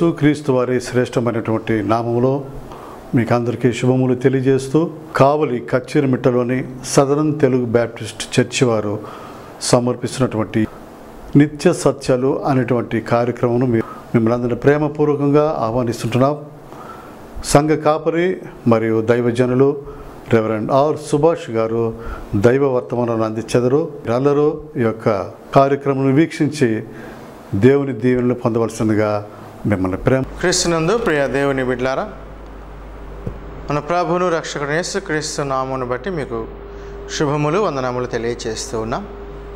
యేసు క్రీస్తు వారి శ్రేష్టమైనటువంటి నామంలో మీకు అందరికీ శుభములు తెలియజేస్తూ కావలి కచ్చిరిమిట్టలోని సదరన్ తెలుగు బ్యాప్టిస్ట్ చర్చి వారు సమర్పిస్తున్నటువంటి నిత్య సత్యాలు అనేటువంటి కార్యక్రమం మిమ్మల్ని అందరినీ ప్రేమపూర్వకంగా ఆహ్వానిస్తుంటున్నాం. సంఘ కాపరి మరియు దైవజనులు రెవరెండ్ ఆర్ సుభాష్ గారు దైవ వర్తమానాన్ని అందించెదరు. అందరూ ఈ యొక్క కార్యక్రమం వీక్షించి దేవుని దీవెనలు పొందవలసిందిగా మిమ్మల్ని ప్రేమ క్రీస్తునందు ప్రియ దేవుని బిడ్లారా మన ప్రభువును రక్షకుడు యేసుక్రీస్తు నామును బట్టి మీకు శుభములు వందనములు తెలియచేస్తూ ఉన్నాం.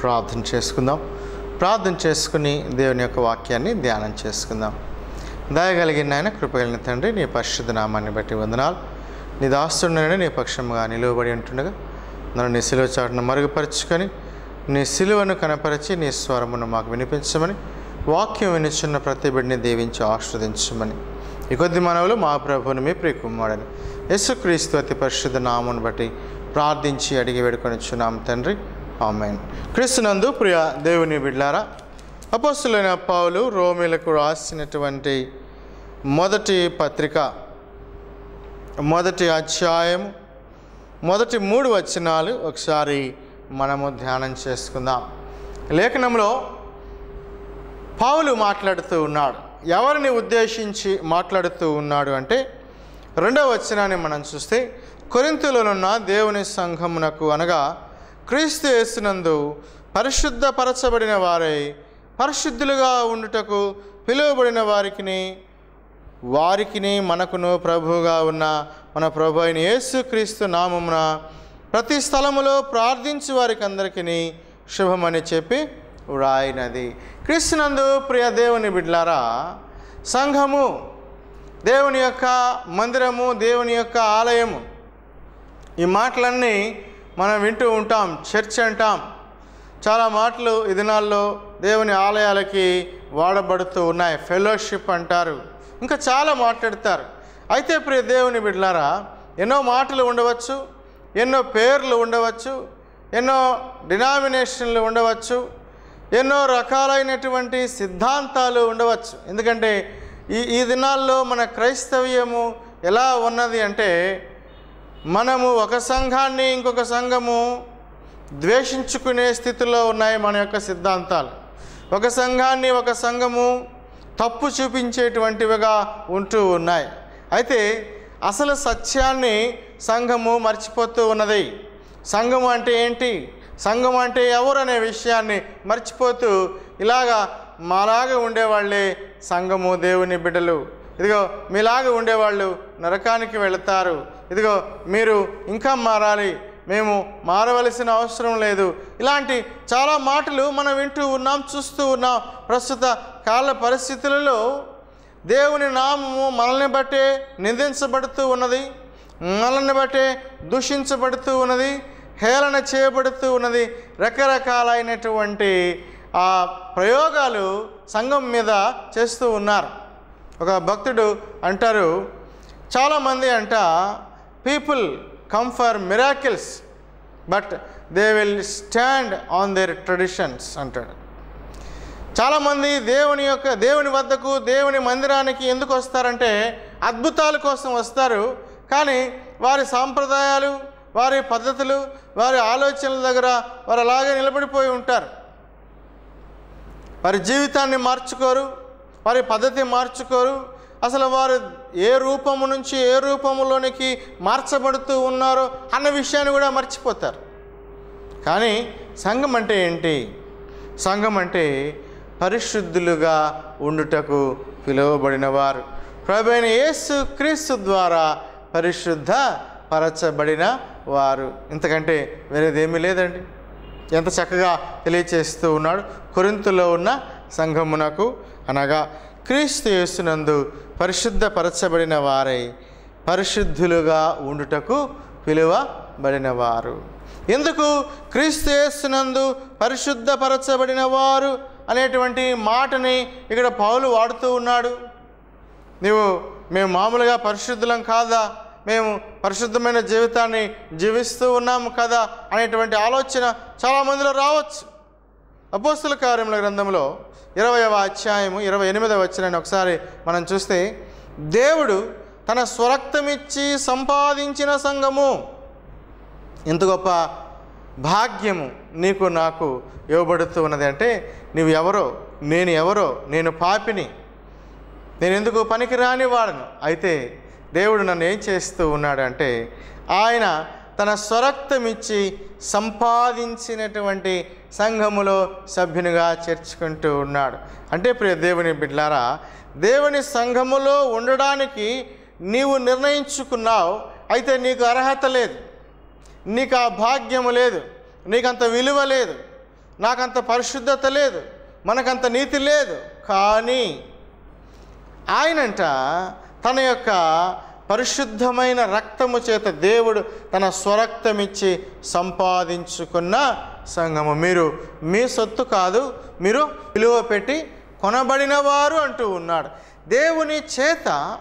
ప్రార్థన చేసుకుందాం. ప్రార్థన చేసుకుని దేవుని యొక్క వాక్యాన్ని ధ్యానం చేసుకుందాం. దయగలిగిన ఆయన కృపగలిగిన తండ్రి నీ పరిశుద్ధ నామాన్ని బట్టి వందనాలు. నీ దాస్తుడనని నీ పక్షముగా నిలువబడి ఉంటుండగా నన్ను నీ సిలువ చాటును మరుగుపరుచుకొని నీ సిలువను కనపరిచి నీ స్వరమును మాకు వినిపించమని వాక్యం వినిచున్న ప్రతి బిడ్డని దీవించి ఆస్వాదించమని ఈ కొద్ది మనవులు మా ప్రభుని మీ ప్రియకుమారుని యేసుక్రీస్తు అతి పరిశుద్ధ నామమును బట్టి ప్రార్థించి అడిగి వేడుకొనిచ్చున్నాం తండ్రి. ఆమెన్. క్రీస్తునందు ప్రియ దేవుని బిడ్లారా అపోస్తులైన పౌలు రోమిలకు రాసినటువంటి మొదటి పత్రిక మొదటి అధ్యాయం మొదటి మూడు వచనాలు ఒకసారి మనము ధ్యానం చేసుకుందాం. లేఖనంలో పావులు మాట్లాడుతూ ఉన్నాడు. ఎవరిని ఉద్దేశించి మాట్లాడుతూ ఉన్నాడు అంటే రెండవ వచనాన్ని మనం చూస్తే కొరింతలోనున్న దేవుని సంఘమునకు అనగా క్రీస్తు యేసునందు పరిశుద్ధపరచబడిన వారై పరిశుద్ధులుగా ఉండుటకు పిలువబడిన వారికిని వారికిని మనకును ప్రభువుగా ఉన్న మన ప్రభు అయిన యేసుక్రీస్తు నామమున ప్రతి స్థలములో ప్రార్థించి వారికి అందరికీ శుభమని చెప్పి వ్రాయినది క్రీస్తునందు ప్రియ దేవుని బిడ్లారా సంఘము దేవుని యొక్క మందిరము దేవుని యొక్క ఆలయము ఈ మాటలన్నీ మనం వింటూ ఉంటాం చర్చ్ అంటాం. చాలా మాటలు ఈ దినాల్లో దేవుని ఆలయాలకి వాడబడుతూ ఉన్నాయి. ఫెలోషిప్ అంటారు. ఇంకా చాలా మాట్లాడతారు. అయితే ప్రియ దేవుని బిడ్లారా ఎన్నో మాటలు ఉండవచ్చు ఎన్నో పేర్లు ఉండవచ్చు ఎన్నో డినామినేషన్లు ఉండవచ్చు ఎన్నో రకాలైనటువంటి సిద్ధాంతాలు ఉండవచ్చు. ఎందుకంటే ఈ ఈ దినాల్లో మన క్రైస్తవ్యము ఎలా ఉన్నది అంటే మనము ఒక సంఘాన్ని ఇంకొక సంఘము ద్వేషించుకునే స్థితిలో ఉన్నాయి మన యొక్క సిద్ధాంతాలు. ఒక సంఘాన్ని ఒక సంఘము తప్పు చూపించేటువంటివిగా ఉంటూ ఉన్నాయి. అయితే అసలు సత్యాన్ని సంఘము మర్చిపోతూ ఉన్నది. సంఘము అంటే ఏంటి? సంఘం అంటే ఎవరు అనే విషయాన్ని మర్చిపోతూ ఇలాగా మాలాగా ఉండేవాళ్ళే సంఘము దేవుని బిడ్డలు. ఇదిగో మీలాగా ఉండేవాళ్ళు నరకానికి వెళతారు. ఇదిగో మీరు ఇంకా మారాలి. మేము మారవలసిన అవసరం లేదు. ఇలాంటి చాలా మాటలు మనం వింటూ ఉన్నాం చూస్తూ ఉన్నాం. ప్రస్తుత కాల పరిస్థితులలో దేవుని నామము మనల్ని బట్టే నిందించబడుతూ ఉన్నది. మనల్ని బట్టే దూషించబడుతూ ఉన్నది. హేళన చేయబడుతూ ఉన్నది రకరకాలైనటువంటి ఆ ప్రయోగాలు సంఘం మీద చేస్తూ ఉన్నారు. ఒక భక్తుడు అంటారు చాలామంది అంట people come for miracles but they will stand on their traditions అంటాడు. చాలామంది దేవుని యొక్క దేవుని వద్దకు దేవుని మందిరానికి ఎందుకు వస్తారంటే అద్భుతాల కోసం వస్తారు. కానీ వారి సాంప్రదాయాలు వారి పద్ధతులు వారి ఆలోచనల దగ్గర వారు అలాగే నిలబడిపోయి ఉంటారు. వారి జీవితాన్ని మార్చుకోరు వారి పద్ధతి మార్చుకోరు. అసలు వారు ఏ రూపము నుంచి ఏ రూపంలోనికి మార్చబడుతూ ఉన్నారో అన్న విషయాన్ని కూడా మర్చిపోతారు. కానీ సంఘం అంటే ఏంటి? సంఘం అంటే పరిశుద్ధులుగా ఉండుటకు పిలువబడిన వారు ప్రభైన యేసు క్రీస్తు ద్వారా పరిశుద్ధ పరచబడిన వారు ఇంతకంటే వేరేదేమీ లేదండి. ఎంత చక్కగా తెలియచేస్తూ ఉన్నాడు. కొరింతులో ఉన్న సంఘమునకు అనగా క్రీస్తు యేసునందు పరిశుద్ధపరచబడిన వారై పరిశుద్ధులుగా ఉండుటకు పిలువబడిన వారు ఎందుకు? క్రీస్తు యేసునందు పరిశుద్ధపరచబడిన వారు అనేటువంటి మాటని ఇక్కడ పౌలు వాడుతూ ఉన్నాడు. నీవు మేము మామూలుగా పరిశుద్ధులం కాదా? మేము పరిశుద్ధమైన జీవితాన్ని జీవిస్తూ ఉన్నాము కదా అనేటువంటి ఆలోచన చాలామందిలో రావచ్చు. అపోస్తుల కార్యముల గ్రంథంలో ఇరవయవ అధ్యాయము ఇరవై ఎనిమిదవ వచ్చిన ఒకసారి మనం చూస్తే దేవుడు తన స్వరక్తమిచ్చి సంపాదించిన సంఘము. ఎంత గొప్ప భాగ్యము నీకు నాకు ఇవ్వబడుతూ ఉన్నది అంటే నువ్వు ఎవరో నేను ఎవరో నేను పాపిని నేను ఎందుకు పనికి రాని వాడను? అయితే దేవుడు నన్ను ఏం చేస్తూ ఉన్నాడంటే ఆయన తన స్వరక్తమిచ్చి సంపాదించినటువంటి సంఘములో సభ్యునిగా చేర్చుకుంటూ ఉన్నాడు. అంటే ప్రియ దేవుని బిడ్లారా దేవుని సంఘములో ఉండడానికి నీవు నిర్ణయించుకున్నావు అయితే నీకు అర్హత లేదు. నీకు ఆ భాగ్యము లేదు. నీకంత విలువ లేదు. నాకంత పరిశుద్ధత లేదు. మనకంత నీతి లేదు. కానీ ఆయనంట తన యొక్క పరిశుద్ధమైన రక్తము చేత దేవుడు తన స్వరక్తమిచ్చి సంపాదించుకున్న సంఘము. మీరు మీ సొత్తు కాదు మీరు విలువ పెట్టి కొనబడిన వారు అంటూ ఉన్నాడు. దేవుని చేత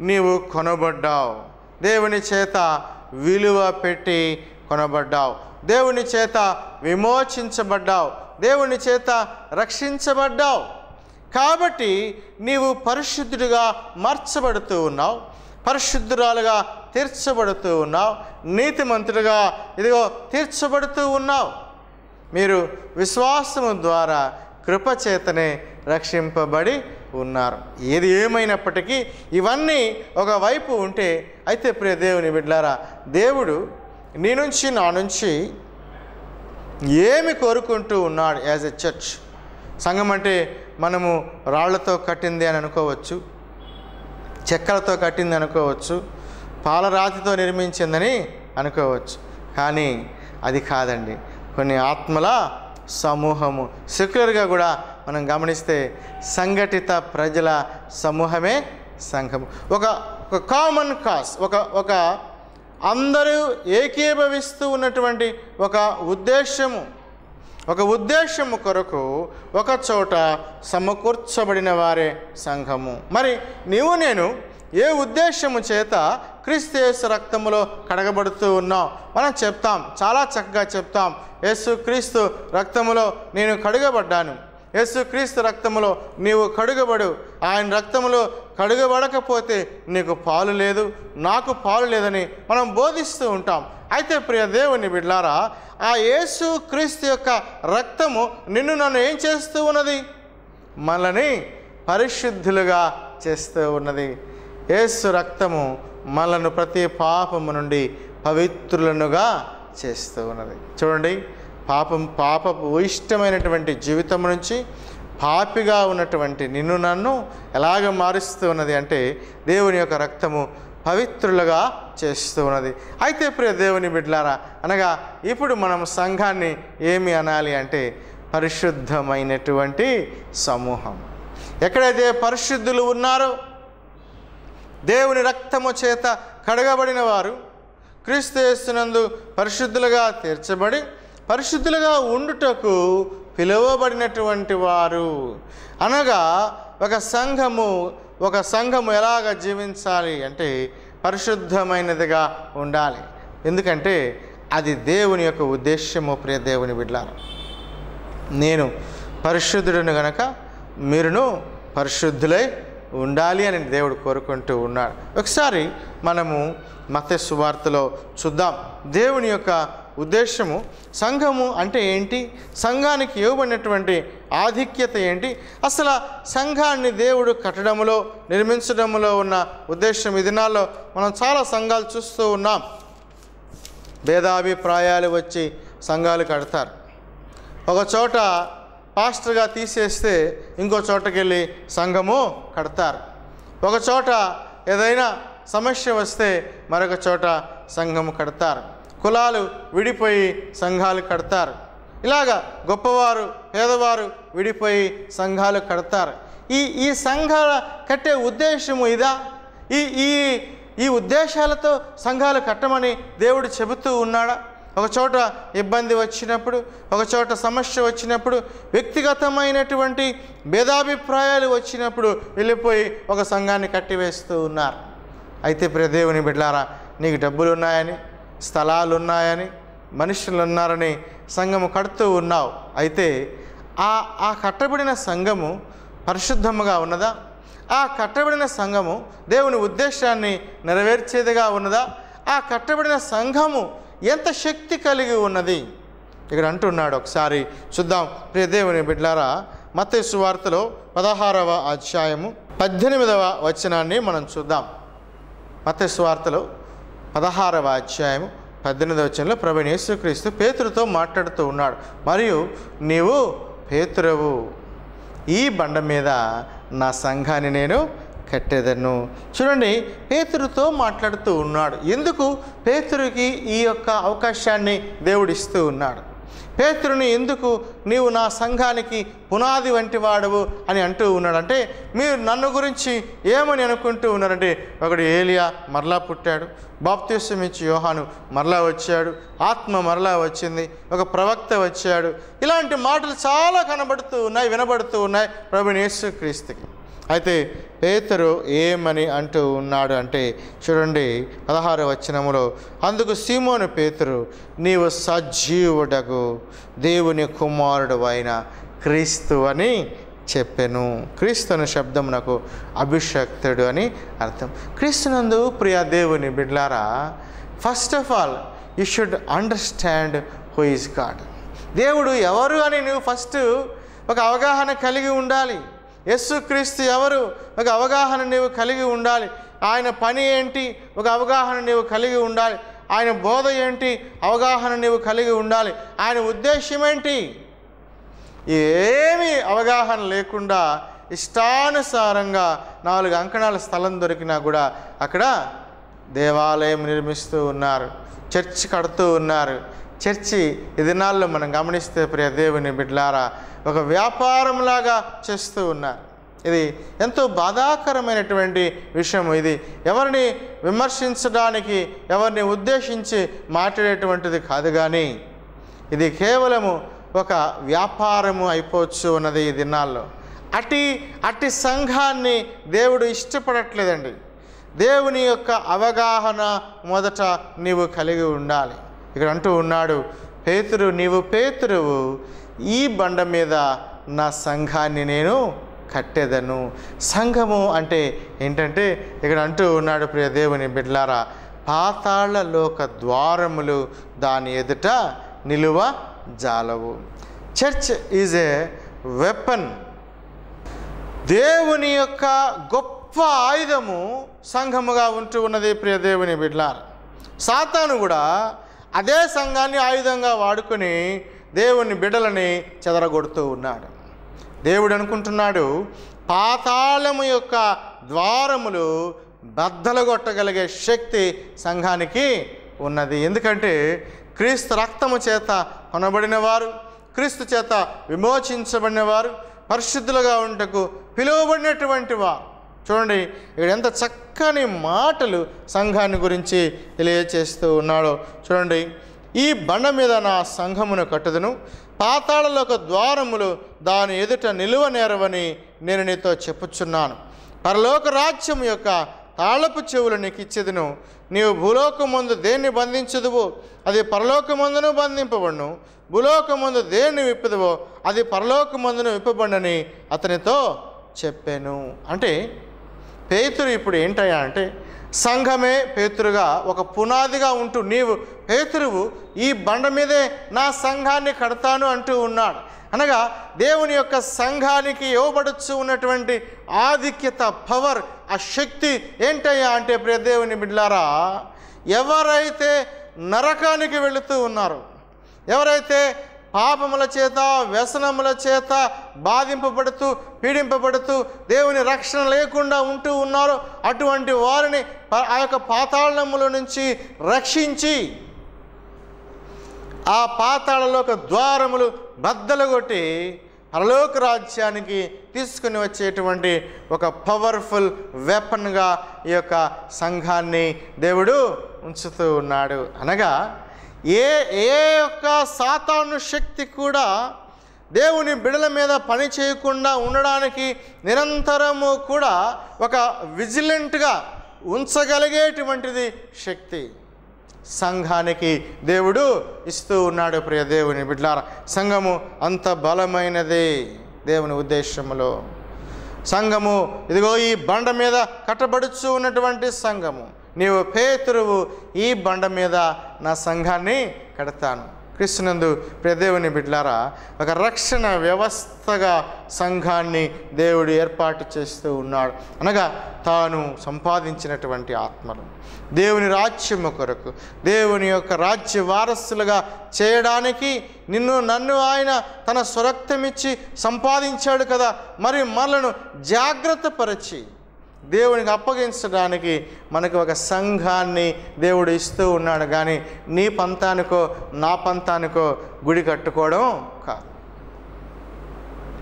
నీవు కొనబడ్డావు. దేవుని చేత విలువ పెట్టి కొనబడ్డావు. దేవుని చేత విమోచించబడ్డావు. దేవుని చేత రక్షించబడ్డావు. కాబట్టి నీవు పరిశుద్ధుడిగా మార్చబడుతూ ఉన్నావు. పరిశుద్ధురాలుగా తీర్చబడుతూ ఉన్నావు. నీతిమంతుడిగా ఇదిగో తీర్చబడుతూ ఉన్నావు. మీరు విశ్వాసము ద్వారా కృపచేతనే రక్షింపబడి ఉన్నారు. ఏది ఏమైనప్పటికీ ఇవన్నీ ఒకవైపు ఉంటే అయితే ప్రియ దేవుని బిడ్లారా దేవుడు నీ నుంచి నా నుంచి ఏమి కోరుకుంటూ ఉన్నాడు యాజ్ ఎ చర్చ్. సంఘం అంటే మనము రాళ్ళతో కట్టింది అని అనుకోవచ్చు. చెక్కలతో కట్టింది అనుకోవచ్చు పాలరాతితో నిర్మించిందని అనుకోవచ్చు. కానీ అది కాదండి. కొన్ని ఆత్మల సమూహము. సెక్యులర్గా కూడా మనం గమనిస్తే సంఘటిత ప్రజల సమూహమే సంఘము. ఒక ఒక కామన్ కాస్ ఒక ఒక అందరూ ఏకీభవిస్తూ ఉన్నటువంటి ఒక ఉద్దేశము ఒక ఉద్దేశము కొరకు ఒక చోట సమకూర్చబడిన వారే సంఘము. మరి నీవు నేను ఏ ఉద్దేశము చేత క్రీస్తు రక్తములో కడగబడుతూ ఉన్నాం మనం చెప్తాం చాలా చక్కగా చెప్తాం. యేసు క్రీస్తు రక్తములో నేను కడుగబడ్డాను. యేసు క్రీస్తు రక్తములో నీవు కడుగబడు. ఆయన రక్తములో కడుగబడకపోతే నీకు పాలు లేదు నాకు పాలు లేదని మనం బోధిస్తూ ఉంటాం. అయితే ప్రియ దేవుని బిడ్లారా ఆ యేసు క్రీస్తు యొక్క రక్తము నిన్ను నన్ను ఏం చేస్తూ ఉన్నది? మనని పరిశుద్ధులుగా చేస్తూ ఉన్నది. యేసు రక్తము మనను ప్రతి పాపము నుండి పవిత్రులనుగా చేస్తూ ఉన్నది. చూడండి పాపం పాపపు ఇష్టమైనటువంటి జీవితం నుంచి పాపిగా ఉన్నటువంటి నిన్ను నన్ను ఎలాగ మారుస్తూ ఉన్నది అంటే దేవుని యొక్క రక్తము పవిత్రులుగా చేస్తూ ఉన్నది. అయితే ప్రియ దేవుని బిడ్లారా అనగా ఇప్పుడు మనం సంఘాన్ని ఏమి అనాలి అంటే పరిశుద్ధమైనటువంటి సమూహం. ఎక్కడైతే పరిశుద్ధులు ఉన్నారో దేవుని రక్తము చేత కడగబడిన వారు క్రీస్తు చేస్తున్నందు పరిశుద్ధులుగా తీర్చబడి పరిశుద్ధులుగా ఉండుటకు పిలువబడినటువంటి వారు. అనగా ఒక సంఘము ఒక సంఘము ఎలాగ జీవించాలి అంటే పరిశుద్ధమైనదిగా ఉండాలి. ఎందుకంటే అది దేవుని యొక్క ఉద్దేశము ప్రియ దేవుని బిడ్డారు. నేను పరిశుద్ధుడును గనక మీరును పరిశుద్ధులై ఉండాలి అని దేవుడు కోరుకుంటూ ఉన్నాడు. ఒకసారి మనము మత సువార్తలో చూద్దాం. దేవుని యొక్క ఉద్దేశము సంఘము అంటే ఏంటి? సంఘానికి ఇవ్వబడినటువంటి ఆధిక్యత ఏంటి? అసలు సంఘాన్ని దేవుడు కట్టడంలో నిర్మించడంలో ఉన్న ఉద్దేశం ఈ దినాల్లో మనం చాలా సంఘాలు చూస్తూ ఉన్నాం. భేదాభిప్రాయాలు వచ్చి సంఘాలు కడతారు. ఒక చోట పాస్టర్గా తీసేస్తే ఇంకో చోటకి వెళ్ళి సంఘము కడతారు. ఒక చోట ఏదైనా సమస్య వస్తే మరొక చోట సంఘము కడతారు. కులాలు విడిపోయి సంఘాలు కడతారు. ఇలాగా గొప్పవారు పేదవారు విడిపోయి సంఘాలు కడతారు. ఈ ఈ సంఘాల కట్టే ఉద్దేశము ఇదా? ఈ ఈ ఈ ఉద్దేశాలతో సంఘాలు కట్టమని దేవుడు చెబుతూ ఉన్నాడా? ఒక చోట ఇబ్బంది వచ్చినప్పుడు ఒక చోట సమస్య వచ్చినప్పుడు వ్యక్తిగతమైనటువంటి భేదాభిప్రాయాలు వచ్చినప్పుడు వెళ్ళిపోయి ఒక సంఘాన్ని కట్టివేస్తూ ఉన్నారు. అయితే ప్రదేవుని బిడ్డారా నీకు డబ్బులు ఉన్నాయని స్థలాలు ఉన్నాయని మనుషులు ఉన్నారని సంఘము కడుతూ ఉన్నావు. అయితే ఆ ఆ కట్టబడిన సంఘము పరిశుద్ధముగా ఉన్నదా? ఆ కట్టబడిన సంఘము దేవుని ఉద్దేశాన్ని నెరవేర్చేదిగా ఉన్నదా? ఆ కట్టబడిన సంఘము ఎంత శక్తి కలిగి ఉన్నది? ఇక్కడ అంటున్నాడు ఒకసారి చూద్దాం. ప్రియ దేవుని బిడ్లారా మత్తయి వార్తలో పదహారవ అధ్యాయము పద్దెనిమిదవ వచనాన్ని మనం చూద్దాం. మత్తయి వార్తలో పదహారవ అధ్యాయము పద్దెనిమిదవ వచనంలో ప్రభు యేసుక్రీస్తు పేతురుతో మాట్లాడుతూ ఉన్నాడు. మరియు నీవు పేతురవు ఈ బండ మీద నా సంఘాన్ని నేను కట్టేదను చూడండి పేతురుతో మాట్లాడుతూ ఉన్నాడు. ఎందుకు? పేతురుకి ఈ యొక్క అవకాశాన్ని దేవుడిస్తూ ఉన్నాడు. పేతురుని ఎందుకు నీవు నా సంఘానికి పునాది వంటి వాడవు అని అంటూ ఉన్నాడంటే మీరు నన్ను గురించి ఏమని అనుకుంటూ ఉన్నారంటే ఒకడు ఏలియా మరలా పుట్టాడు బాప్తీసం ఇచ్చి యోహాను మరలా వచ్చాడు ఆత్మ మరలా వచ్చింది ఒక ప్రవక్త వచ్చాడు. ఇలాంటి మాటలు చాలా కనబడుతూ ఉన్నాయి వినబడుతూ ఉన్నాయి ప్రభు యేసుక్రీస్తుకి. అయితే పేతురు ఏమని అంటూ ఉన్నాడు అంటే చూడండి పదహారు వచనములో అందుకు సీమోను పేతురు నీవు సజీవుడకు దేవుని కుమారుడు అయిన క్రీస్తు అని చెప్పెను. క్రీస్తు అనే శబ్దం నాకు అభిషక్తుడు అని అర్థం. క్రీస్తునందు ప్రియ దేవుని బిడ్లారా first of all you should understand who is God దేవుడు ఎవరు అని నువ్వు ఫస్ట్ ఒక అవగాహన కలిగి ఉండాలి. యేసుక్రీస్తు ఎవరు? ఒక అవగాహన నీవు కలిగి ఉండాలి. ఆయన పని ఏంటి? ఒక అవగాహన నీవు కలిగి ఉండాలి. ఆయన బోధ ఏంటి? అవగాహన నీవు కలిగి ఉండాలి. ఆయన ఉద్దేశం ఏంటి? ఏమీ అవగాహన లేకుండా ఇష్టానుసారంగా నాలుగు అంకణాల స్థలం దొరికినా కూడా అక్కడ దేవాలయం నిర్మిస్తూ ఉన్నారు. చర్చి కడుతూ ఉన్నారు. చర్చి ఈ దినాల్లో మనం గమనిస్తే ప్రియ దేవుని బిడ్లారా ఒక వ్యాపారంలాగా చేస్తూ ఉన్నారు. ఇది ఎంతో బాధాకరమైనటువంటి విషయం ఇది. ఎవరిని విమర్శించడానికి ఎవరిని ఉద్దేశించి మాట్లాడేటువంటిది కాదు కానీ ఇది కేవలము ఒక వ్యాపారము అయిపోవచ్చు ఉన్నది ఈ దినాల్లో. అటి అట్టి సంఘాన్ని దేవుడు ఇష్టపడట్లేదండి. దేవుని యొక్క అవగాహన మొదట నీవు కలిగి ఉండాలి. ఇక్కడ అంటూ ఉన్నాడు పేతురు నీవు పేతురువు ఈ బండ మీద నా సంఘాన్ని నేను కట్టేదను. సంఘము అంటే ఏంటంటే ఇక్కడ అంటూ ఉన్నాడు ప్రియ దేవుని బిడ్లారా పాతాళ లోక ద్వారములు దాని ఎదుట నిలువ జాలవు. Church is a weapon. దేవుని యొక్క గొప్ప ఆయుధము సంఘముగా ఉంటూ ఉన్నది ప్రియ దేవుని సాతాను కూడా అదే సంఘాన్ని ఆయుధంగా వాడుకొని దేవుని బిడలని చెదరగొడుతూ ఉన్నాడు. దేవుడు అనుకుంటున్నాడు పాతాళము యొక్క ద్వారములు బద్దలగొట్టగలిగే శక్తి సంఘానికి ఉన్నది. ఎందుకంటే క్రీస్తు రక్తము చేత కొనబడిన వారు క్రీస్తు చేత విమోచించబడిన వారు పరిశుద్ధులుగా ఉంటకు పిలువబడినటువంటి వారు. చూడండి ఇక్కడ ఎంత చక్కని మాటలు సంఘాన్ని గురించి తెలియచేస్తూ ఉన్నాడో. చూడండి ఈ బండ మీద నా సంఘమును కట్టుదును పాతాళలోక ద్వారములు దాని ఎదుట నిలువ నేరవని నేను నీతో చెప్పుచున్నాను. పరలోక రాజ్యం యొక్క తాళపు చెవులు నీకు ఇచ్చేదిను. నీవు భూలోకమందు దేన్ని బంధించదువో అది పరలోకమందును బంధింపబడును. భూలోకమందు దేన్ని విప్పదువో అది పరలోకమందును విప్పబడని అతనితో చెప్పాను. అంటే పేతురు ఇప్పుడు ఏంటయ్యా అంటే సంఘమే పేతురుగా ఒక పునాదిగా ఉంటూ నీవు పేతురువు ఈ బండ మీదే నా సంఘాన్ని కడతాను అంటూ ఉన్నాడు. అనగా దేవుని యొక్క సంఘానికి ఇవ్వబడుచు ఉన్నటువంటి ఆధిక్యత పవర్ ఆ శక్తి ఏంటయ్యా అంటే ప్రియ దేవుని బిడ్లారా ఎవరైతే నరకానికి వెళుతూ ఉన్నారు ఎవరైతే పాపముల చేత వ్యసనముల చేత బాధింపబడుతూ పీడింపబడుతూ దేవుని రక్షణ లేకుండా ఉంటూ ఉన్నారు అటువంటి వారిని ఆ యొక్క పాతాళముల నుంచి రక్షించి ఆ పాతాళలోక ద్వారములు బద్దలు కొట్టి పరలోక రాజ్యానికి తీసుకుని వచ్చేటువంటి ఒక పవర్ఫుల్ వెపన్గా ఈ యొక్క సంఘాన్ని దేవుడు ఉంచుతూ ఉన్నాడు. అనగా ఏ ఏ యొక్క సాతాను శక్తి కూడా దేవుని బిడల మీద పని చేయకుండా ఉండడానికి నిరంతరము కూడా ఒక విజిలెంట్గా ఉంచగలిగేటువంటిది శక్తి. సంఘానికి దేవుడు ఇస్తూ ఉన్నాడు ప్రియ దేవుని బిడ్లార. సంఘము అంత బలమైనది దేవుని ఉద్దేశములో. సంఘము ఇదిగో ఈ బండ మీద కట్టబడుచు ఉన్నటువంటి సంఘము. నీవు పేతురువు ఈ బండ మీద నా సంఘాన్ని కడతాను. క్రీస్తునందు ప్రదేవుని బిడ్లారా ఒక రక్షణ వ్యవస్థగా సంఘాన్ని దేవుడు ఏర్పాటు చేస్తూ ఉన్నాడు. అనగా తాను సంపాదించినటువంటి ఆత్మలు దేవుని రాజ్యము కొరకు దేవుని యొక్క రాజ్య వారసులుగా చేయడానికి నిన్ను నన్ను ఆయన తన స్వరక్తమిచ్చి సంపాదించాడు కదా మరి మనలను జాగ్రత్తపరిచి దేవునికి అప్పగించడానికి మనకు ఒక సంఘాన్ని దేవుడు ఇస్తూ ఉన్నాడు. కానీ నీ పంతానికో నా పంతానికో గుడి కట్టుకోవడం కాదు.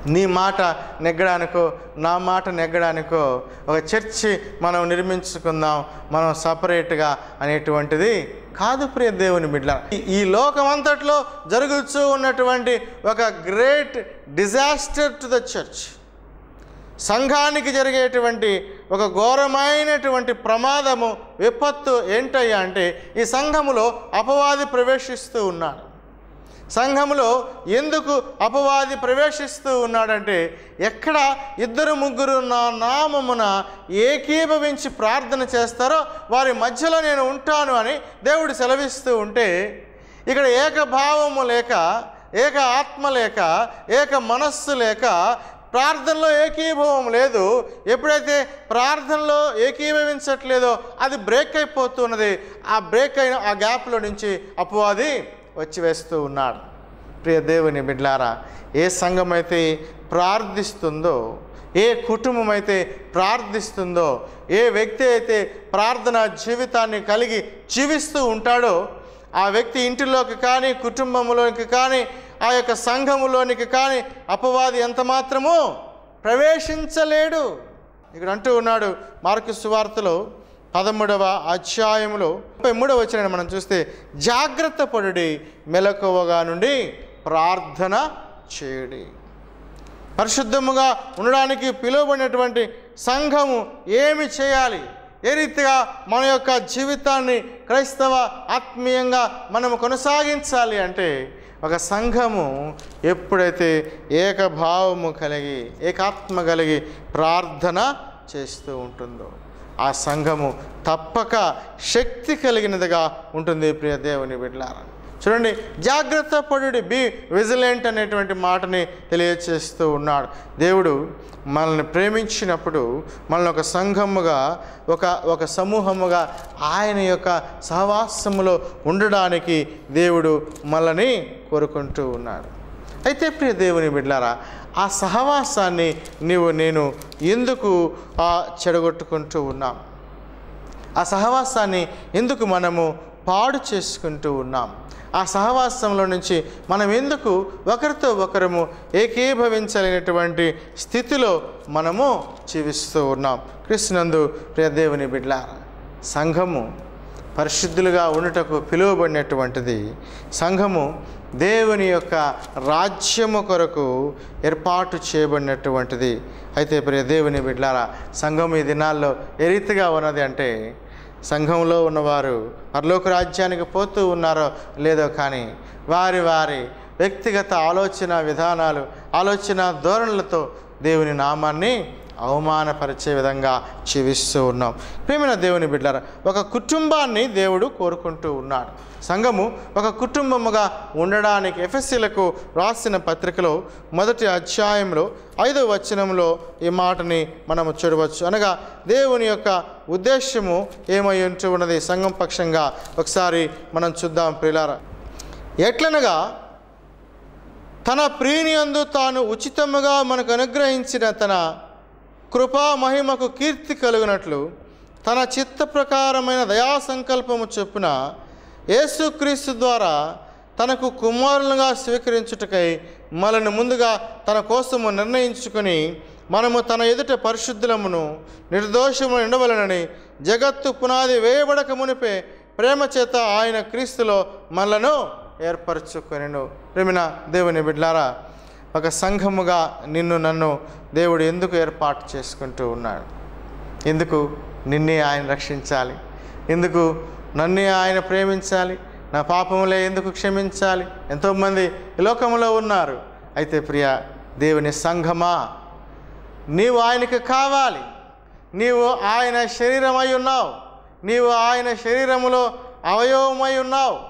నీ మాట నెగ్గడానికో నా మాట నెగ్గడానికో ఒక చర్చి మనం నిర్మించుకుందాం మనం సపరేట్గా అనేటువంటిది కాదు ప్రియ దేవుని బిడ్డ. ఈ- ఈ లోకమంతట్లో జరుగుతూ ఉన్నటువంటి ఒక great disaster to the church. సంఘానికి జరిగేటువంటి ఒక ఘోరమైనటువంటి ప్రమాదము విపత్తు ఏంటయ్యా అంటే ఈ సంఘములో అపవాది ప్రవేశిస్తూ ఉన్నాడు. సంఘములో ఎందుకు అపవాది ప్రవేశిస్తూ ఉన్నాడంటే ఎక్కడ ఇద్దరు ముగ్గురు నా నామమున ఏకీభవించి ప్రార్థన చేస్తారో వారి మధ్యలో నేను ఉంటాను అని దేవుడు సెలవిస్తూ ఉంటే ఇక్కడ ఏకభావము లేక ఏక ఆత్మ లేక ఏక మనస్సు లేక ప్రార్థనలో ఏకీభవం లేదు. ఎప్పుడైతే ప్రార్థనలో ఏకీభవించట్లేదో అది బ్రేక్ అయిపోతున్నది. ఆ బ్రేక్ అయిన ఆ గ్యాప్లో నుంచి అపవాది వచ్చి వేస్తూ ఉన్నాడు. ప్రియ దేవుని బిడ్లారా ఏ సంఘం అయితే ప్రార్థిస్తుందో ఏ కుటుంబం అయితే ప్రార్థిస్తుందో ఏ వ్యక్తి అయితే ప్రార్థన జీవితాన్ని కలిగి జీవిస్తూ ఉంటాడో ఆ వ్యక్తి ఇంటిలోకి కానీ కుటుంబంలోకి కానీ ఆ యొక్క సంఘములోనికి కానీ అపవాది ఎంత మాత్రము ప్రవేశించలేడు. ఇక్కడ అంటూ ఉన్నాడు మార్కు సువార్తలో పదమూడవ అధ్యాయంలో ముప్పై మూడవ వచ్చిన మనం చూస్తే జాగ్రత్త పడుడి మెలకువగా నుండి ప్రార్థన చేయుడి. పరిశుద్ధముగా ఉండడానికి పిలువబడినటువంటి సంఘము ఏమి చేయాలి? ఏ రీతిగా మన యొక్క జీవితాన్ని క్రైస్తవ ఆత్మీయంగా మనము కొనసాగించాలి అంటే ఒక సంఘము ఎప్పుడైతే ఏకభావము కలిగి ఏకాత్మ కలిగి ప్రార్థన చేస్తూ ఉంటుందో ఆ సంఘము తప్పక శక్తి కలిగినదిగా ఉంటుంది ప్రియ దేవుని బిడ్డారా చూడండి జాగ్రత్త పడుడి బి విజిలెంట్ అనేటువంటి మాటని తెలియచేస్తూ ఉన్నాడు. దేవుడు మనల్ని ప్రేమించినప్పుడు మనల్ని ఒక సంఘముగా ఒక ఒక సమూహముగా ఆయన యొక్క సహవాసములో ఉండడానికి దేవుడు మనల్ని కోరుకుంటూ ఉన్నాడు. అయితే ప్రియ దేవుని బిడ్లారా ఆ సహవాసాన్ని నీవు నేను ఎందుకు ఆ, చెడగొట్టుకుంటూ ఉన్నాం? ఆ సహవాసాన్ని ఎందుకు మనము పాడు చేసుకుంటూ ఉన్నాం? ఆ సహవాసంలో నుంచి మనం ఎందుకు ఒకరితో ఒకరము ఏకీభవించలేనటువంటి స్థితిలో మనము జీవిస్తూ ఉన్నాం. కృష్ణందు ప్రియదేవుని బిడ్ల సంఘము పరిశుద్ధులుగా ఉండుటకు పిలువబడినటువంటిది సంఘము దేవుని యొక్క రాజ్యము కొరకు ఏర్పాటు చేయబడినటువంటిది. అయితే ప్రియ దేవుని బిడ్లారా సంఘం ఈ దినాల్లో ఏ రీతిగా ఉన్నది అంటే సంఘంలో ఉన్నవారు పరలోక రాజ్యానికి పోతూ ఉన్నారో లేదో కానీ వారి వారి వ్యక్తిగత ఆలోచన విధానాలు ఆలోచన ధోరణులతో దేవుని నామాన్ని అవమానపరిచే విధంగా జీవిస్తూ ఉన్నాం. ప్రేమైన దేవుని బిడ్డారా ఒక కుటుంబాన్ని దేవుడు కోరుకుంటూ ఉన్నాడు. సంఘము ఒక కుటుంబముగా ఉండడానికి ఎఫ్ఎస్సీలకు రాసిన పత్రికలో మొదటి అధ్యాయంలో ఐదవ వచనంలో ఈ మాటని మనము చూడవచ్చు. అనగా దేవుని యొక్క ఉద్దేశము ఏమై ఉంటూ ఉన్నది? సంఘం పక్షంగా ఒకసారి మనం చూద్దాం ప్రిలార ఎట్లనగా తన ప్రీనియందు తాను ఉచితముగా మనకు అనుగ్రహించిన తన కృపా మహిమకు కీర్తి కలుగునట్లు తన చిత్త ప్రకారమైన దయా సంకల్పము చొప్పున యేసుక్రీస్తు ద్వారా తనకు కుమారులుగా స్వీకరించుటకై మనల్ని ముందుగా తన కోసము నిర్ణయించుకొని మనము తన ఎదుట పరిశుద్ధులమును నిర్దోషము ఉండవలనని జగత్తు పునాది వేయబడక మునిపే ప్రేమ చేత ఆయన క్రీస్తులో మనలను ఏర్పరచుకొనిను. ప్రేమిన దేవుని బిడ్లారా ఒక సంఘముగా నిన్ను నన్ను దేవుడు ఎందుకు ఏర్పాటు చేసుకుంటూ ఉన్నాడు? ఎందుకు నిన్నే ఆయన రక్షించాలి? ఎందుకు నన్నే ఆయన ప్రేమించాలి? నా పాపములే ఎందుకు క్షమించాలి? ఎంతోమంది లోకంలో ఉన్నారు. అయితే ప్రియ దేవుని సంఘమా నీవు ఆయనకు కావాలి. నీవు ఆయన శరీరమై ఉన్నావు. నీవు ఆయన శరీరములో అవయవమై ఉన్నావు.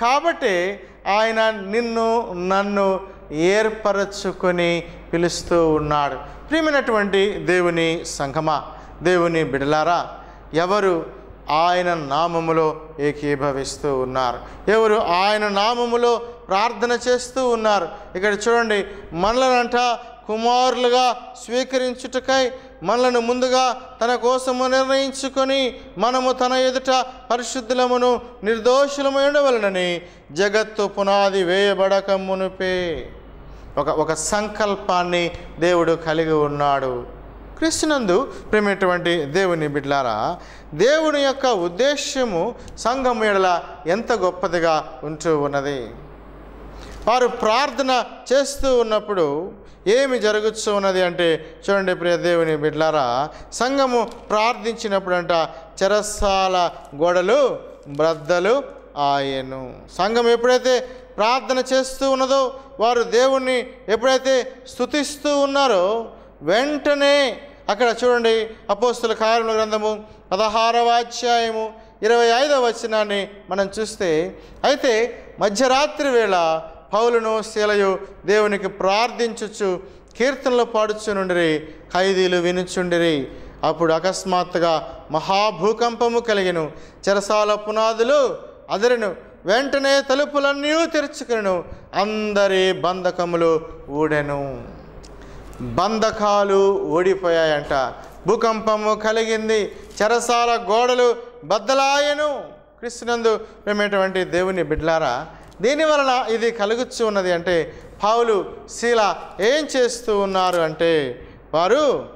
కాబట్టి ఆయన నిన్ను నన్ను ఏర్పరచుకొని పిలుస్తూ ఉన్నాడు. ప్రియమైనటువంటి దేవుని సంఘమా దేవుని బిడలారా ఎవరు ఆయన నామములో ఏకీభవిస్తూ ఉన్నారు? ఎవరు ఆయన నామములో ప్రార్థన చేస్తూ ఉన్నారు? ఇక్కడ చూడండి మనలనంట కుమారులుగా స్వీకరించుటకై మనలను ముందుగా తన కోసము నిర్ణయించుకొని మనము తన ఎదుట పరిశుద్ధులమును నిర్దోషులమై ఉండవలనని జగత్తు పునాది వేయబడక మునుపే. ఒక ఒక సంకల్పాన్ని దేవుడు కలిగి ఉన్నాడు. క్రీస్తునందు ప్రేమటువంటి దేవుని బిడ్లారా దేవుని యొక్క ఉద్దేశ్యము సంఘం ఎడల ఎంత గొప్పదిగా ఉంటూ ఉన్నది. వారు ప్రార్థన చేస్తూ ఉన్నప్పుడు ఏమి జరుగుతూ ఉన్నది అంటే చూడండి ప్రియ దేవుని బిడ్లారా సంఘము ప్రార్థించినప్పుడు అంట చెరసాల గోడలు బ్రద్దలు ఆయను. సంఘం ఎప్పుడైతే ప్రార్థన చేస్తూ ఉన్నదో వారు దేవుణ్ణి ఎప్పుడైతే స్తుతిస్తూ ఉన్నారో వెంటనే అక్కడ చూడండి అపోస్తుల కార్యముల గ్రంథము పదహారవ అధ్యాయము ఇరవై ఐదవ వచనాన్ని మనం చూస్తే అయితే మధ్యరాత్రి వేళ పౌలును శీలయు దేవునికి ప్రార్థించుచు కీర్తనలు పాడుచునుండిరి ఖైదీలు వినుచుండిరి. అప్పుడు అకస్మాత్తుగా మహాభూకంపము కలిగిను. చెరసాల పునాదులు అదరును. వెంటనే తలుపులన్నీ తెరుచుకును. అందరి బంధకములు ఊడెను. బంధకాలు ఓడిపోయాయంట భూకంపము కలిగింది. చెరసాల గోడలు బద్దలాయను. క్రిస్తునందు మేమేటువంటి దేవుని బిడ్లారా దీనివలన ఇది కలుగుచ్చు ఉన్నది అంటే పావులు శీల ఏం చేస్తూ ఉన్నారు అంటే వారు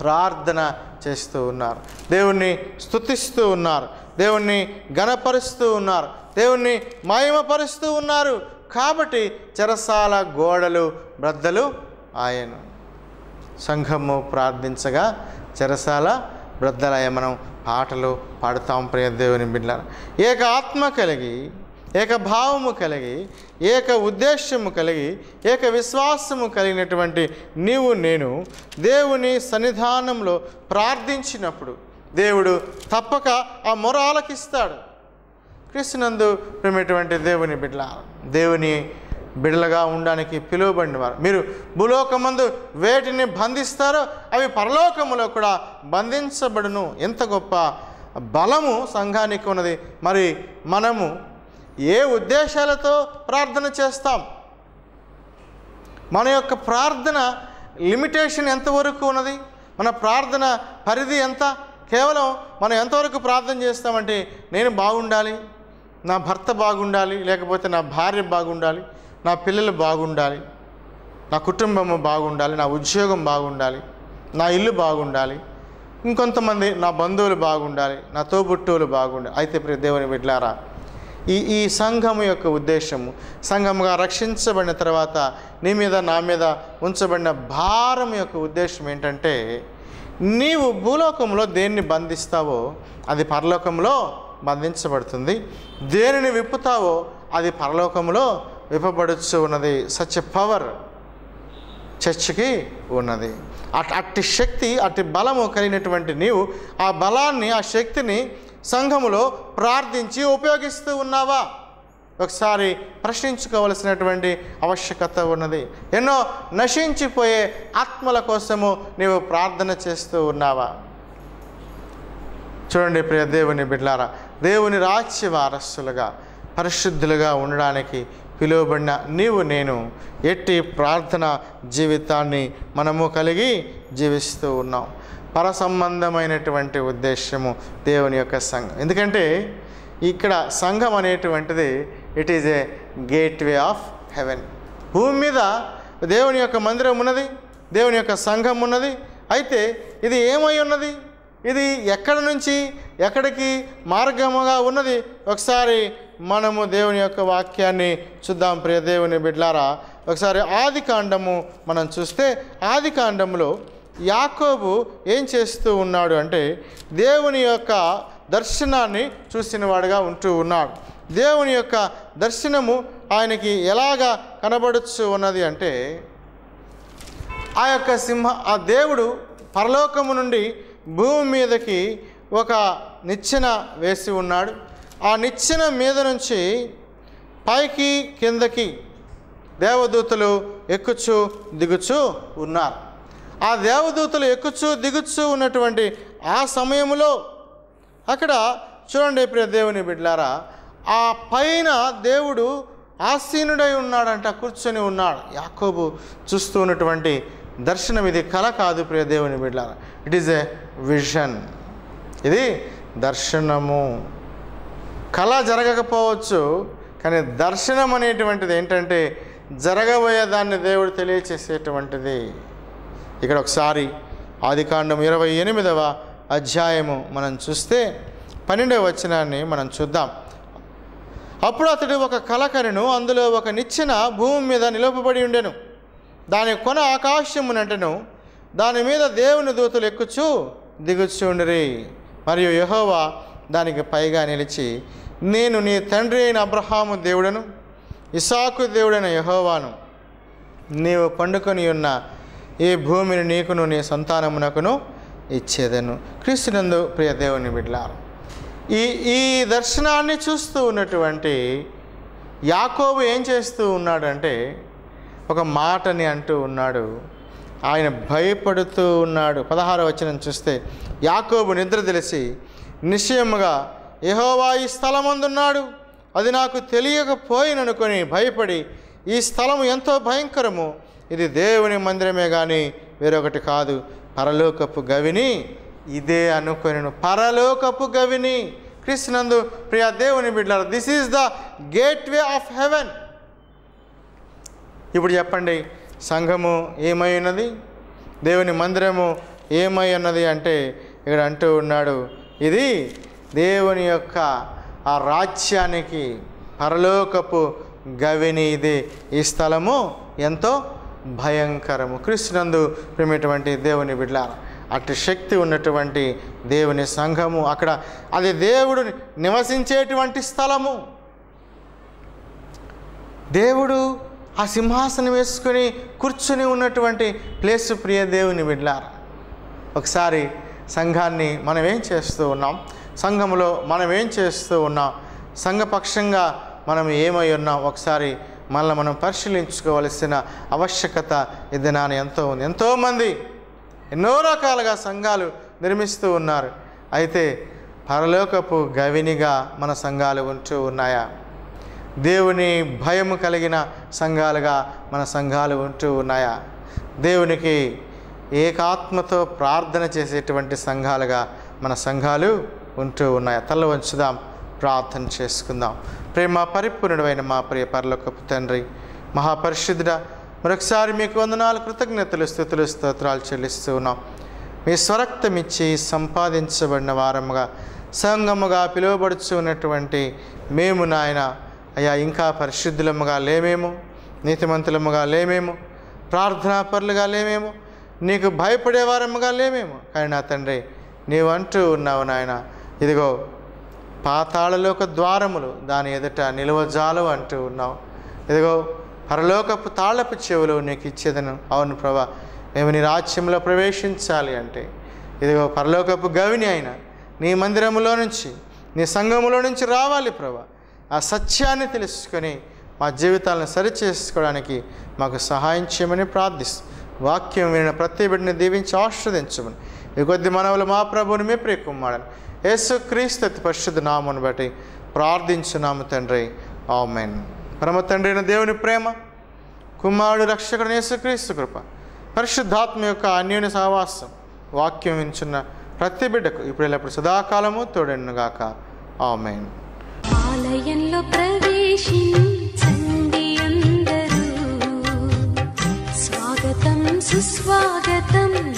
ప్రార్థన చేస్తూ ఉన్నారు. దేవుణ్ణి స్తుతిస్తూ ఉన్నారు. దేవుణ్ణి గణపరుస్తూ ఉన్నారు. దేవుణ్ణి మహిమపరుస్తూ ఉన్నారు. కాబట్టి చెరసాల గోడలు బ్రద్దలు ఆయన. సంఘము ప్రార్థించగా చెరసాల బ్రద్దలయ మనం పాటలు పాడుతాం ప్రియ దేవుని బిడ్డ ఏక ఆత్మ కలిగి ఏక భావము కలిగి ఏక ఉద్దేశ్యము కలిగి ఏక విశ్వాసము కలిగినటువంటి నీవు నేను దేవుని సన్నిధానంలో ప్రార్థించినప్పుడు దేవుడు తప్పక ఆ మొర ఆలకిస్తాడు క్రీస్తునందు ప్రేమటువంటి దేవుని బిడ్డ దేవుని బిడలగా ఉండడానికి పిలువబడిన వారు మీరు భూలోకమందు వేటిని బంధిస్తారో అవి పరలోకములో కూడా బంధించబడును. ఎంత గొప్ప బలము సంఘానికి ఉన్నది. మరి మనము ఏ ఉద్దేశాలతో ప్రార్థన చేస్తాం? మన యొక్క ప్రార్థన లిమిటేషన్ ఎంతవరకు ఉన్నది? మన ప్రార్థన పరిధి ఎంత? కేవలం మనం ఎంతవరకు ప్రార్థన చేస్తామంటే నేను బాగుండాలి నా భర్త బాగుండాలి లేకపోతే నా భార్య బాగుండాలి నా పిల్లలు బాగుండాలి నా కుటుంబము బాగుండాలి నా ఉద్యోగం బాగుండాలి నా ఇల్లు బాగుండాలి ఇంకొంతమంది నా బంధువులు బాగుండాలి నా తోబుట్టువులు బాగుండాలి. అయితే ప్రియ దేవుని బిడ్లారా ఈ ఈ సంఘము యొక్క ఉద్దేశము సంఘముగా రక్షించబడిన తర్వాత నీ మీద నా మీద ఉంచబడిన భారం యొక్క ఉద్దేశం ఏంటంటే నీవు భూలోకంలో దేన్ని బంధిస్తావో అది పరలోకంలో బంధించబడుతుంది. దేనిని విప్పుతావో అది పరలోకంలో విప్పబడుచు ఉన్నది. సచ్ పవర్ చర్చికి ఉన్నది. అట్ అట్టి శక్తి అట్టి బలము కలిగినటువంటి నీవు ఆ బలాన్ని ఆ శక్తిని సంఘములో ప్రార్థించి ఉపయోగిస్తూ ఉన్నావా? ఒకసారి ప్రశ్నించుకోవలసినటువంటి ఆవశ్యకత ఉన్నది. ఎన్నో నశించిపోయే ఆత్మల కోసము నీవు ప్రార్థన చేస్తూ ఉన్నావా? చూడండి ప్రియ దేవుని బిడ్లారా దేవుని రాజ్య వారసులుగా పరిశుద్ధులుగా ఉండడానికి పిలువబడిన నీవు నేను ఎట్టి ప్రార్థన జీవితాన్ని మనము కలిగి జీవిస్తూ ఉన్నాం. పర సంబంధమైనటువంటి ఉద్దేశము దేవుని యొక్క సంఘం. ఎందుకంటే ఇక్కడ సంఘం అనేటువంటిది it is a gateway of heaven భూమి మీద దేవుని యొక్క మందిరం ఉన్నది దేవుని యొక్క సంఘం ఉన్నది. అయితే ఇది ఏమై ఉన్నది? ఇది ఎక్కడ నుంచి ఎక్కడికి మార్గముగా ఉన్నది? ఒకసారి మనము దేవుని యొక్క వాక్యాన్ని చూద్దాం ప్రియ దేవుని బిడ్లారా. ఒకసారి ఆది కాండము మనం చూస్తే ఆది కాండములో యాకోబు ఏం చేస్తూ ఉన్నాడు అంటే దేవుని యొక్క దర్శనాన్ని చూసినవాడుగా ఉంటూ ఉన్నాడు. దేవుని యొక్క దర్శనము ఆయనకి ఎలాగా కనబడుచు ఉన్నది అంటే ఆ యొక్క సింహ ఆ దేవుడు పరలోకము నుండి భూమి మీదకి ఒక నిచ్చెన వేసి ఉన్నాడు. ఆ నిచ్చెన మీద నుంచి పైకి కిందకి దేవదూతలు ఎక్కుచు దిగుచు ఉన్నారు. ఆ దేవదూతలు ఎక్కుచు దిగుచు ఉన్నటువంటి ఆ సమయంలో అక్కడ చూడండి ప్రియ దేవుని బిడ్లారా ఆ పైన దేవుడు ఆసీనుడై ఉన్నాడంట కూర్చొని ఉన్నాడు. యాకోబు చూస్తూ ఉన్నటువంటి దర్శనం ఇది కళ కాదు ప్రియ దేవుని బిడ్లారా ఇట్ ఈజ్ ఏ విజన్ ఇది దర్శనము. కళ జరగకపోవచ్చు కానీ దర్శనం అనేటువంటిది ఏంటంటే జరగబోయే దాన్ని దేవుడు తెలియచేసేటువంటిది. ఇక్కడ ఒకసారి ఆదికాండం ఇరవై ఎనిమిదవ అధ్యాయము మనం చూస్తే పన్నెండవ వచనాన్ని మనం చూద్దాం. అప్పుడు అతడు ఒక కలకరను అందులో ఒక నిచ్చెన భూమి మీద నిలపబడి ఉండెను. దాని కొన ఆకాశమునంటను దాని మీద దేవుని దూతలు ఎక్కుచు దిగుచుండిరి. మరియు యహోవా దానికి పైగా నిలిచి నేను నీ తండ్రి అయిన అబ్రహాము దేవుడను ఇసాకు దేవుడైన యహోవాను. నీవు పండుకొని ఉన్న ఈ భూమిని నీకును నీ సంతానమునకును ఇచ్చేదను. క్రీస్తునందు ప్రియ దేవుని బిడ్డారు ఈ ఈ దర్శనాన్ని చూస్తూ ఉన్నటువంటి యాకోబు ఏం చేస్తూ ఉన్నాడంటే ఒక మాటని అంటూ ఉన్నాడు. ఆయన భయపడుతూ ఉన్నాడు. పదహార వచనం చూస్తే యాకోబు నిద్ర తెలిసి నిశ్చయముగా యెహోవా ఈ స్థలమందున్నాడు. అది నాకు తెలియకపోయిననుకొని భయపడి ఈ స్థలము ఎంతో భయంకరము. ఇది దేవుని మందిరమే కానీ వేరొకటి కాదు. పరలోకపు గవిని ఇదే అనుకొనిను. పరలోకపు గవిని కృష్ణందు ప్రియ దేవుని బిడ్డలారు this is the gateway of heaven ఇప్పుడు చెప్పండి సంఘము ఏమై ఉన్నది? దేవుని మందిరము ఏమై ఉన్నది అంటే ఇక్కడ అంటూ ఉన్నాడు ఇది దేవుని యొక్క ఆ రాజ్యానికి పరలోకపు గవిని ఇది. ఈ స్థలము ఎంతో భయంకరము. కృష్ణందు ప్రేమటువంటి దేవుని బిడ్డ అటు శక్తి ఉన్నటువంటి దేవుని సంఘము. అక్కడ అది దేవుడు నివసించేటువంటి స్థలము. దేవుడు ఆ సింహాసనం వేసుకొని కూర్చుని ఉన్నటువంటి ప్లేస్ ప్రియ దేవుని బిడ్లారా ఒకసారి సంఘాన్ని మనం ఏం చేస్తూ ఉన్నాం? సంఘంలో మనం ఏం చేస్తూ ఉన్నాం? సంఘపక్షంగా మనం ఏమై ఉన్నాం? ఒకసారి మనల్ని మనం పరిశీలించుకోవలసిన ఆవశ్యకత ఇది నాని ఎంతో ఉంది. ఎంతోమంది ఎన్నో రకాలుగా సంఘాలు నిర్మిస్తూ ఉన్నారు. అయితే పరలోకపు గవినిగా మన సంఘాలు ఉంటూ ఉన్నాయా? దేవుని భయం కలిగిన సంఘాలుగా మన సంఘాలు ఉంటూ ఉన్నాయా? దేవునికి ఏకాత్మతో ప్రార్థన చేసేటువంటి సంఘాలుగా మన సంఘాలు ఉంటూ ఉన్నాయా? తల వంచుదాం ప్రార్థన చేసుకుందాం. ప్రేమ పరిపూర్ణుడైన మా ప్రియ పరలోకపు తండ్రి మహాపరిశుద్ధుడ మరొకసారి మీకు వందనాలు కృతజ్ఞతలు స్థుతులు స్తోత్రాలు చెల్లిస్తూ ఉన్నాం. మీ స్వరక్తమిచ్చి సంపాదించబడిన వారముగా సంగముగా పిలువబడుచు ఉన్నటువంటి మేము నాయన అయ్యా ఇంకా పరిశుద్ధులముగా లేమేమో? నీతిమంతులముగా లేమేమో? ప్రార్థనాపరులుగా లేమేమో? నీకు భయపడే వారముగా లేమేమో? కానీ నా తండ్రి నీవు అంటూ ఉన్నావు నాయన ఇదిగో పాతాళలోక ద్వారములు దాని ఎదుట నిలువజాలు అంటూ ఉన్నావు. ఇదిగో పరలోకపు తాళపు చెవులు నీకు ఇచ్చేదను. అవును ప్రభా మేము నీ రాజ్యంలో ప్రవేశించాలి అంటే. ఇదిగో పరలోకపు గవిని అయిన నీ మందిరములో నుంచి నీ సంఘములో నుంచి రావాలి ప్రభా. ఆ సత్యాన్ని తెలుసుకొని మా జీవితాలను సరిచేసుకోవడానికి మాకు సహాయం చేయమని ప్రార్థిస్తూ. వాక్యం విన ప్రతి బిడ్డని దీవించి ఆస్వాదించమని ఈ కొద్ది మనవులు మా ప్రభుని మీ ప్రియకుమారని యేసు క్రీస్తు పరిశుద్ధ నామను బట్టి ప్రార్థించున్నాము తండ్రి. ఆమెన్. పరమ అయిన దేవుని ప్రేమ కుమారుడు రక్షకుడు యేసుక్రీస్తు కృప పరిశుద్ధాత్మ యొక్క అన్యోన్య సహవాసం వాక్యం వించున్న ప్రతి బిడ్డకు ఇప్పుడు ఎల్లప్పుడు సదాకాలము తోడెన్నుగాక ఆమెన్. ఆలయంలో ప్రవేశించండి అందరూ. స్వాగతం సుస్వాగతం.